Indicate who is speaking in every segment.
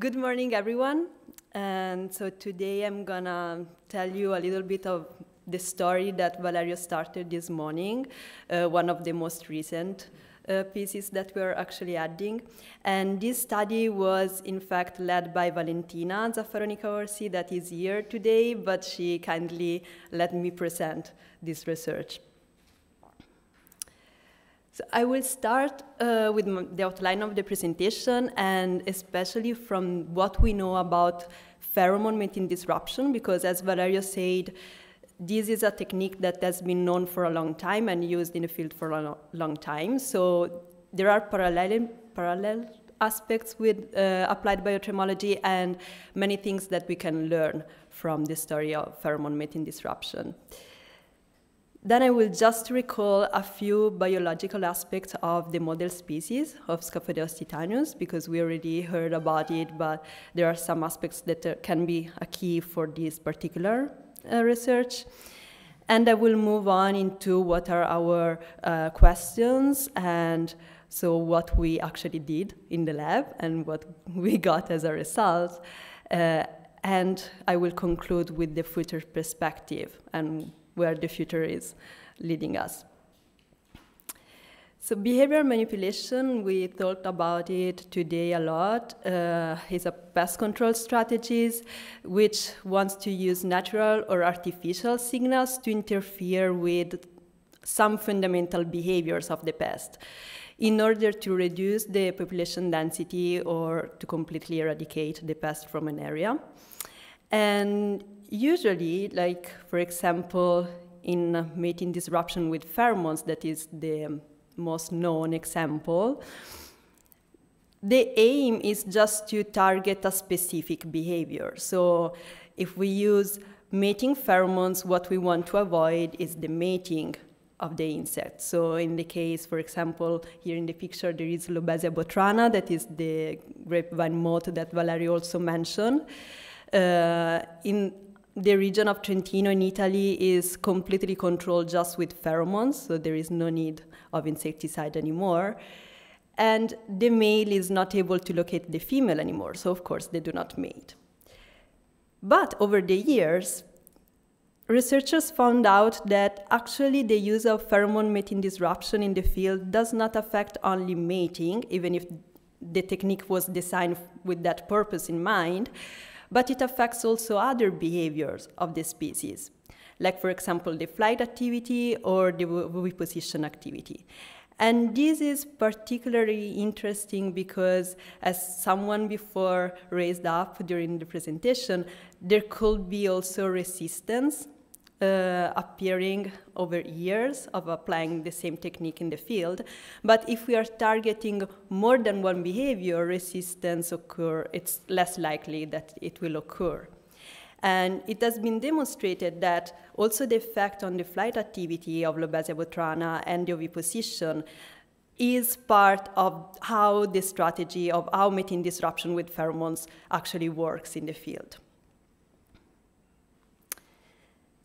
Speaker 1: Good morning, everyone. And so today I'm gonna tell you a little bit of the story that Valerio started this morning, uh, one of the most recent uh, pieces that we're actually adding. And this study was, in fact, led by Valentina Zaffaroni Caorsi, that is here today, but she kindly let me present this research. So I will start uh, with the outline of the presentation and especially from what we know about pheromone mating disruption, because as Valerio said, this is a technique that has been known for a long time and used in the field for a long time. So there are parallel, parallel aspects with uh, applied biotremology and many things that we can learn from the story of pheromone mating disruption. Then I will just recall a few biological aspects of the model species of Scaphoideus titanus because we already heard about it, but there are some aspects that uh, can be a key for this particular uh, research. And I will move on into what are our uh, questions and so what we actually did in the lab and what we got as a result. Uh, and I will conclude with the future perspective and where the future is leading us. So behavior manipulation, we talked about it today a lot, uh, is a pest control strategies which wants to use natural or artificial signals to interfere with some fundamental behaviors of the pest in order to reduce the population density or to completely eradicate the pest from an area. And usually, like for example, in mating disruption with pheromones, that is the most known example, the aim is just to target a specific behavior. So if we use mating pheromones, what we want to avoid is the mating of the insect. So in the case, for example, here in the picture, there is Lobesia botrana, that is the grapevine moth that Valerio also mentioned. Uh, in the region of Trentino in Italy is completely controlled just with pheromones, so there is no need of insecticide anymore. And the male is not able to locate the female anymore, so of course they do not mate. But over the years, researchers found out that actually the use of pheromone mating disruption in the field does not affect only mating, even if the technique was designed with that purpose in mind, but it affects also other behaviors of the species, like, for example, the flight activity or the viviposition activity. And this is particularly interesting because, as someone before raised up during the presentation, there could be also resistance uh, appearing over years of applying the same technique in the field. But if we are targeting more than one behavior, resistance occur, it's less likely that it will occur. And it has been demonstrated that also the effect on the flight activity of Lobesia botrana and the oviposition is part of how the strategy of how mating disruption with pheromones actually works in the field.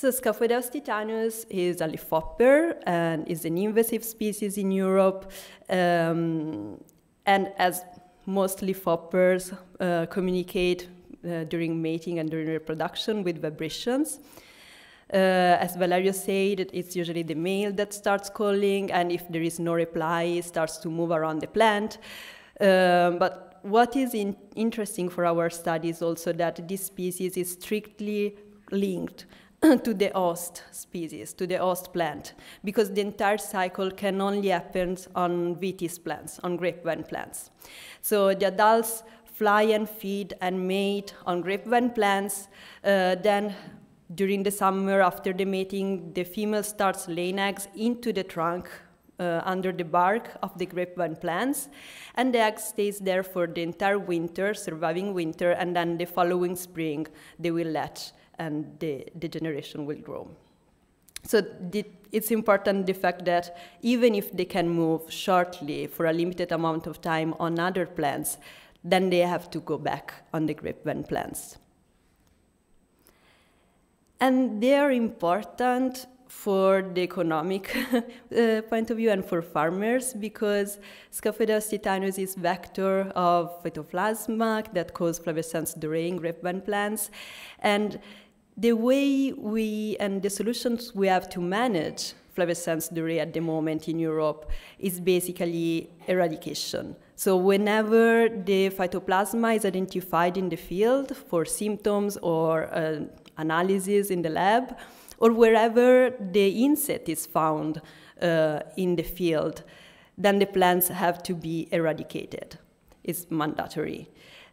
Speaker 1: So Scaphoideus titanus is a leafhopper and is an invasive species in Europe. Um, and as most leafhoppers uh, communicate uh, during mating and during reproduction with vibrations. Uh, as Valerio said, it's usually the male that starts calling, and if there is no reply, it starts to move around the plant. Um, but what is in interesting for our study is also that this species is strictly linked to the host species, to the host plant, because the entire cycle can only happen on vitis plants, on grapevine plants. So the adults fly and feed and mate on grapevine plants. Uh, then during the summer after the mating, the female starts laying eggs into the trunk uh, under the bark of the grapevine plants, and the egg stays there for the entire winter, surviving winter, and then the following spring they will hatch and the, the generation will grow. So the, it's important the fact that even if they can move shortly for a limited amount of time on other plants, then they have to go back on the grapevine plants. And they are important for the economic uh, point of view and for farmers because Scaphoideus titanus is vector of phytoplasma that cause flavescence doré in grapevine plants. And the way we and the solutions we have to manage flavescence doré at the moment in Europe is basically eradication. So whenever the phytoplasma is identified in the field for symptoms or uh, analysis in the lab, or wherever the insect is found uh, in the field, then the plants have to be eradicated. It's mandatory.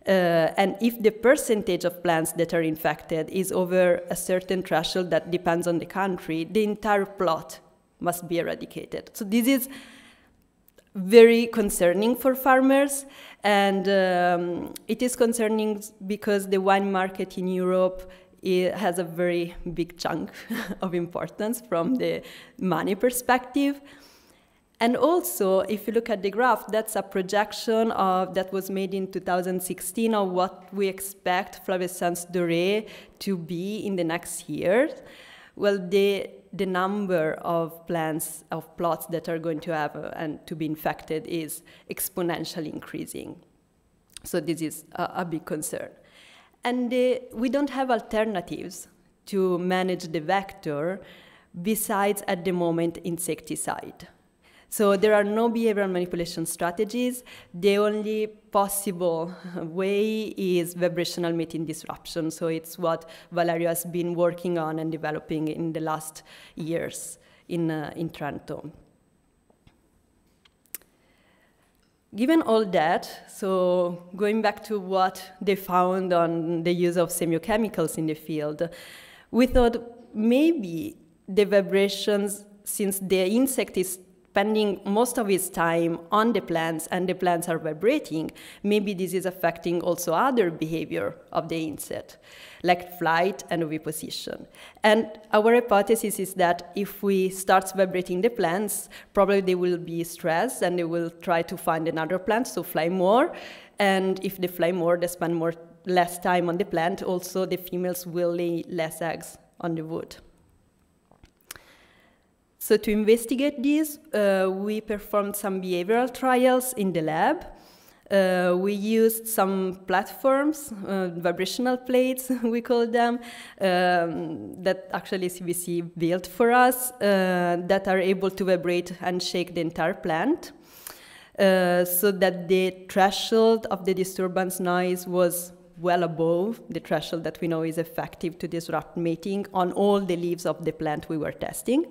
Speaker 1: Uh, and if the percentage of plants that are infected is over a certain threshold that depends on the country, the entire plot must be eradicated. So this is very concerning for farmers, and um, it is concerning because the wine market in Europe has a very big chunk of importance from the money perspective. And also, if you look at the graph, that's a projection of that was made in 2016 of what we expect flavescence doré to be in the next years. Well, the the number of plants of plots that are going to have uh, and to be infected is exponentially increasing. So this is a, a big concern. And we don't have alternatives to manage the vector besides, at the moment, insecticide. So there are no behavioral manipulation strategies. The only possible way is vibrational mating disruption. So it's what Valerio has been working on and developing in the last years in, uh, in Trento. Given all that, so going back to what they found on the use of semiochemicals in the field, we thought maybe the vibrations, since the insect is spending most of its time on the plants and the plants are vibrating, maybe this is affecting also other behavior of the insect, like flight and oviposition. And our hypothesis is that if we start vibrating the plants, probably they will be stressed and they will try to find another plant to fly more. And if they fly more, they spend more less time on the plant. Also, the females will lay less eggs on the wood. So to investigate this, uh, we performed some behavioral trials in the lab. Uh, we used some platforms, uh, vibrational plates, we call them, um, that actually CVC built for us, uh, that are able to vibrate and shake the entire plant. Uh, so that the threshold of the disturbance noise was well above the threshold that we know is effective to disrupt mating on all the leaves of the plant we were testing.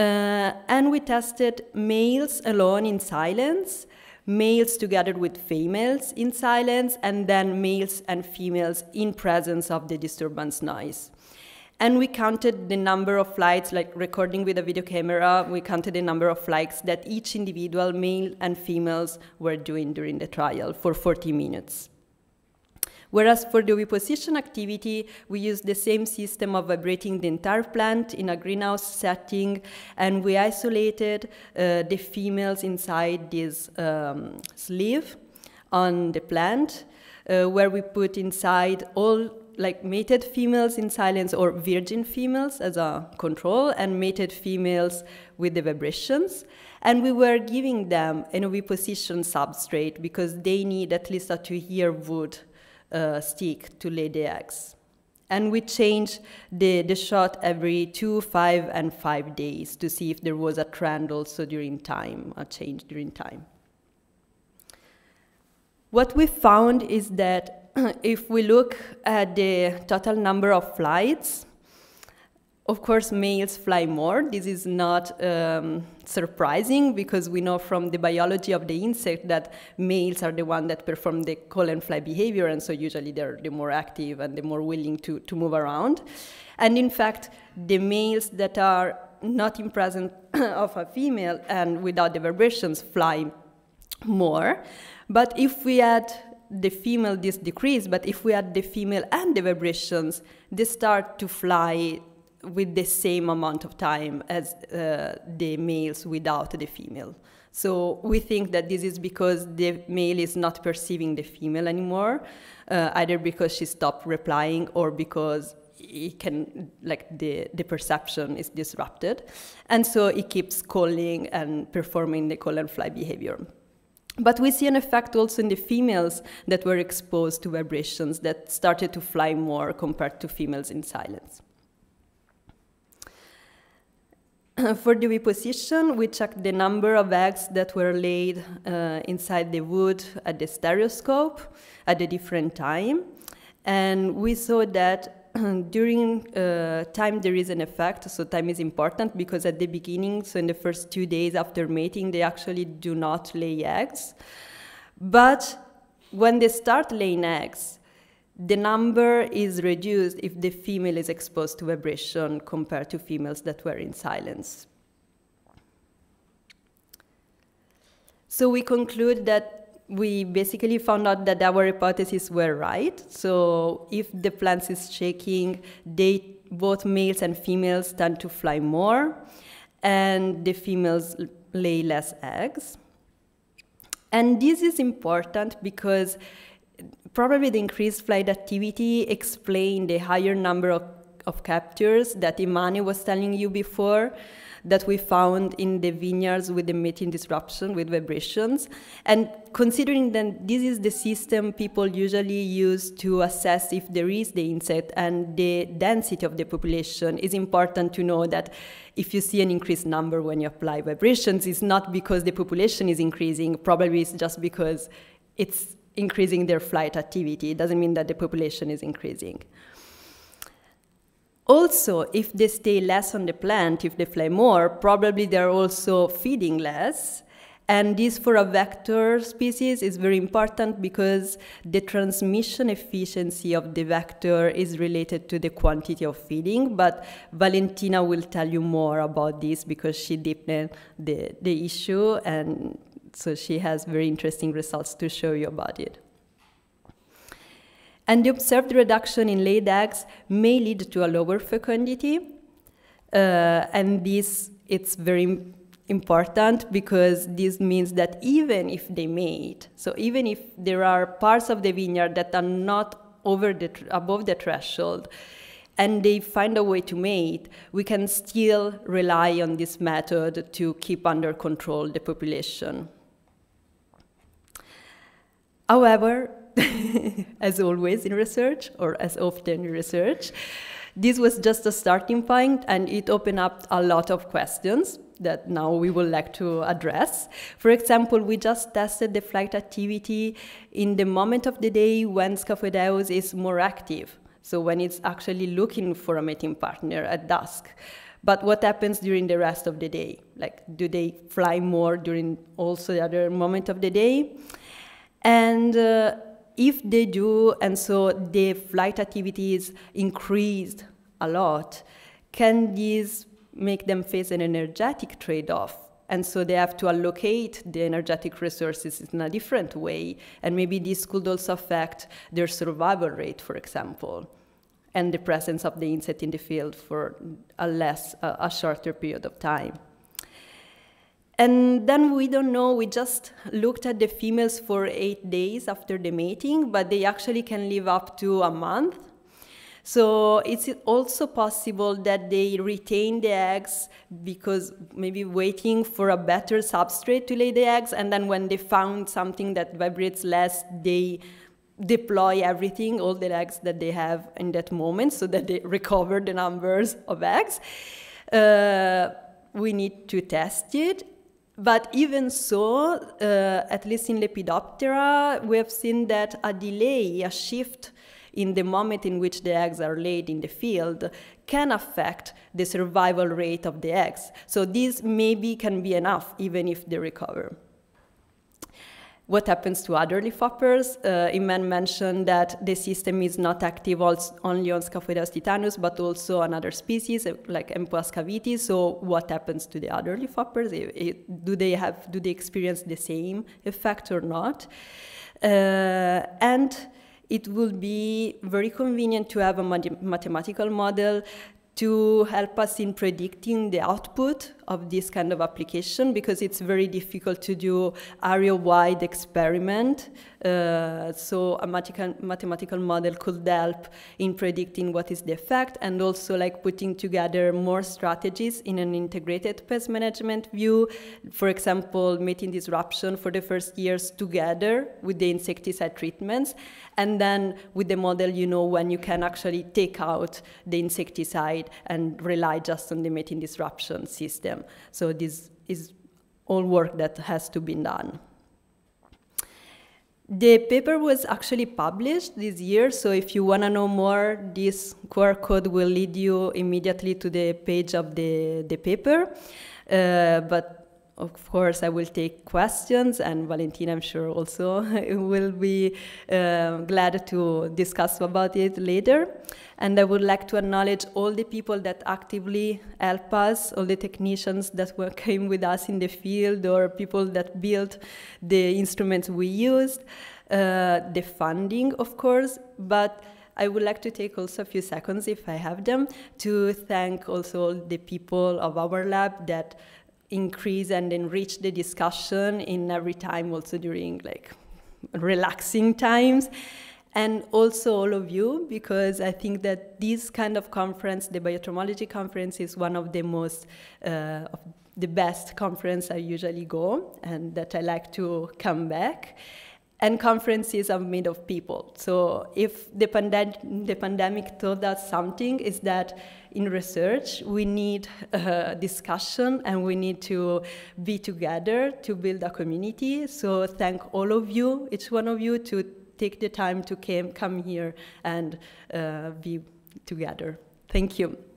Speaker 1: Uh, and we tested males alone in silence, males together with females in silence, and then males and females in presence of the disturbance noise. And we counted the number of flights, like recording with a video camera, we counted the number of flights that each individual, male and females, were doing during the trial for 40 minutes. Whereas for the oviposition activity, we use the same system of vibrating the entire plant in a greenhouse setting, and we isolated uh, the females inside this um, sleeve on the plant, uh, where we put inside all like mated females in silence or virgin females as a control and mated females with the vibrations. And we were giving them an oviposition substrate because they need at least a two-year wood uh, stick to lay the eggs. And we changed the, the shot every two, five, and five days to see if there was a trend also during time, a change during time. What we found is that if we look at the total number of flights, of course, males fly more. This is not um, surprising because we know from the biology of the insect that males are the ones that perform the call and fly behavior, and so usually they're the more active and the more willing to, to move around. And in fact, the males that are not in presence of a female and without the vibrations fly more. But if we add the female, this decrease, but if we add the female and the vibrations, they start to fly with the same amount of time as uh, the males without the female. So we think that this is because the male is not perceiving the female anymore, uh, either because she stopped replying or because it can like the, the perception is disrupted. And so it keeps calling and performing the call and fly behavior. But we see an effect also in the females that were exposed to vibrations that started to fly more compared to females in silence for the viposition, we checked the number of eggs that were laid uh, inside the wood at the stereoscope at a different time. And we saw that during uh, time there is an effect, so time is important because at the beginning, so in the first two days after mating, they actually do not lay eggs. But when they start laying eggs, the number is reduced if the female is exposed to vibration compared to females that were in silence. So we conclude that we basically found out that our hypotheses were right. So if the plant is shaking, they, both males and females tend to fly more, and the females lay less eggs. And this is important because probably the increased flight activity explained the higher number of, of captures that Imani was telling you before that we found in the vineyards with the mating disruption with vibrations. And considering that this is the system people usually use to assess if there is the insect and the density of the population, is important to know that if you see an increased number when you apply vibrations, it's not because the population is increasing, probably it's just because it's increasing their flight activity. It doesn't mean that the population is increasing. Also, if they stay less on the plant, if they fly more, probably they're also feeding less. And this for a vector species is very important because the transmission efficiency of the vector is related to the quantity of feeding. But Valentina will tell you more about this because she deepened the, the issue and so she has very interesting results to show you about it. And the observed reduction in laid eggs may lead to a lower fecundity. Uh, and this, it's very important because this means that even if they mate, so even if there are parts of the vineyard that are not over the, above the threshold, and they find a way to mate, we can still rely on this method to keep under control the population. However, as always in research, or as often in research, this was just a starting point and it opened up a lot of questions that now we would like to address. For example, we just tested the flight activity in the moment of the day when Scaphoideus is more active, so when it's actually looking for a mating partner at dusk. But what happens during the rest of the day? Like, do they fly more during also the other moment of the day? And uh, if they do, and so the flight activities increased a lot, can these make them face an energetic trade off? And so they have to allocate the energetic resources in a different way. And maybe this could also affect their survival rate, for example, and the presence of the insect in the field for a less, a shorter period of time. And then we don't know, we just looked at the females for eight days after the mating, but they actually can live up to a month. So it's also possible that they retain the eggs because maybe waiting for a better substrate to lay the eggs, and then when they found something that vibrates less, they deploy everything, all the eggs that they have in that moment, so that they recover the numbers of eggs. Uh, we need to test it. But even so, uh, at least in Lepidoptera, we have seen that a delay, a shift in the moment in which the eggs are laid in the field can affect the survival rate of the eggs. So this maybe can be enough even if they recover what happens to other leafhoppers. Uh, Iman mentioned that the system is not active only on Scaphoideus titanus, but also on other species uh, like Empoasca vitis. So what happens to the other leafhoppers? do they have, do they experience the same effect or not? Uh, and it will be very convenient to have a mathematical model to help us in predicting the output of this kind of application because it's very difficult to do area-wide experiment. Uh, so a mathematical, model could help in predicting what is the effect and also like putting together more strategies in an integrated pest management view. For example, mating disruption for the first years together with the insecticide treatments. And then with the model, you know when you can actually take out the insecticide and rely just on the mating disruption system. So this is all work that has to be done. The paper was actually published this year, so if you want to know more, this QR code will lead you immediately to the page of the, the paper. Uh, but of course, I will take questions, and Valentina, I'm sure, also will be uh, glad to discuss about it later. And I would like to acknowledge all the people that actively help us, all the technicians that were, came with us in the field, or people that built the instruments we used, uh, the funding, of course, but I would like to take also a few seconds, if I have them, to thank also the people of our lab that increase and enrich the discussion in every time also during like relaxing times and also all of you because i think that this kind of conference the biotremology conference is one of the most uh, of the best conference i usually go and that i like to come back and conferences are made of people. So if the, pandem- the pandemic taught us something, is that in research we need a discussion and we need to be together to build a community. So thank all of you, each one of you, to take the time to came, come here and uh, be together. Thank you.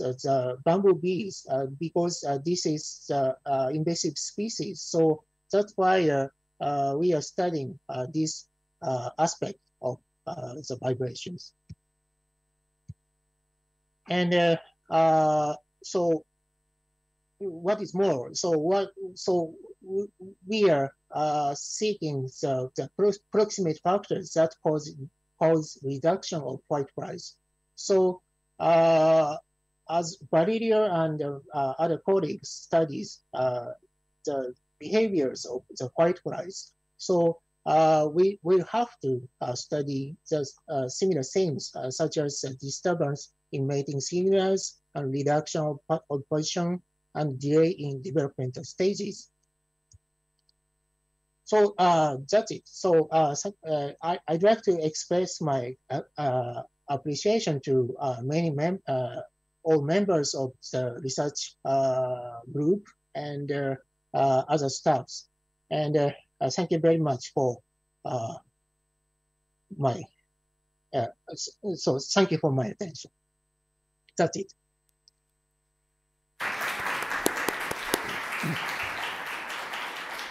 Speaker 2: Uh, the bumblebees uh, because uh, this is invasive species. So that's why we are studying this aspect of the vibrations. And so what is more, so what, so we are uh, seeking the, the proximate factors that cause, cause reduction of white flies. So uh, as Valerio and uh, other colleagues studies uh, the behaviors of the white flies, so uh, we will have to uh, study the uh, similar things uh, such as disturbance in mating signals and reduction of, of position and delay in developmental stages. So that's it. So, I, would like to express my appreciation to many mem all members of the research uh, group and uh, uh, other staffs. And thank you very much for my, so thank you for my attention. That's it.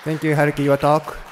Speaker 3: Thank you, Haruki. Your talk